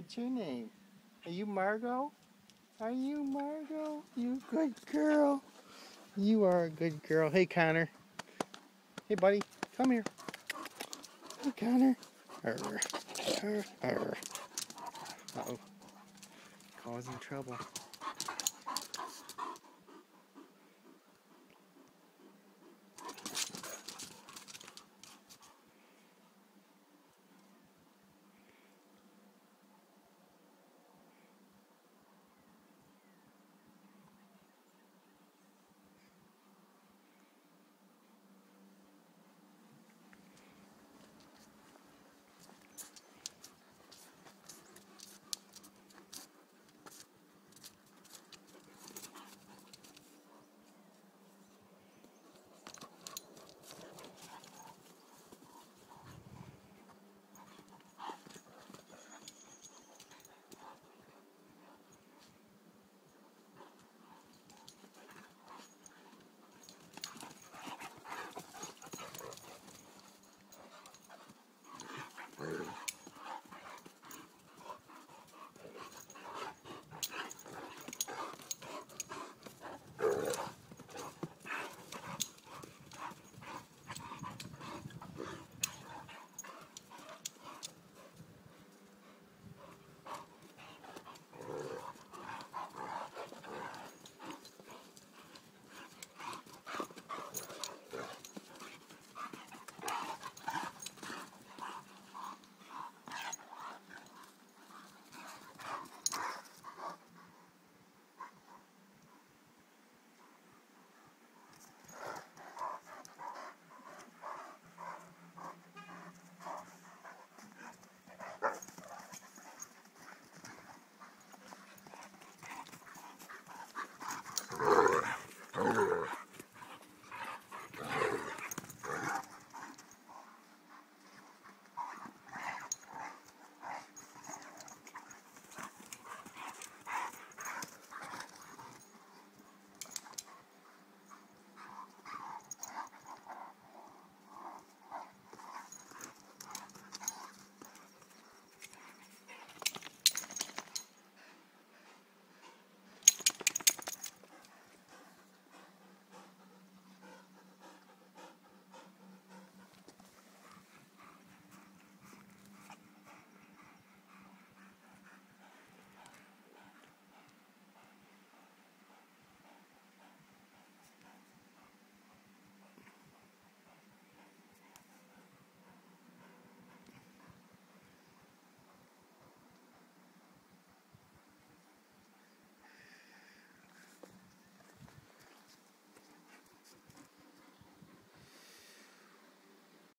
What's your name? Are you Margo? Are you Margo? You good girl. You are a good girl. Hey, Connor. Hey, buddy. Come here. Hey, Connor. Arr. Arr. Arr. Uh-oh. Causing trouble.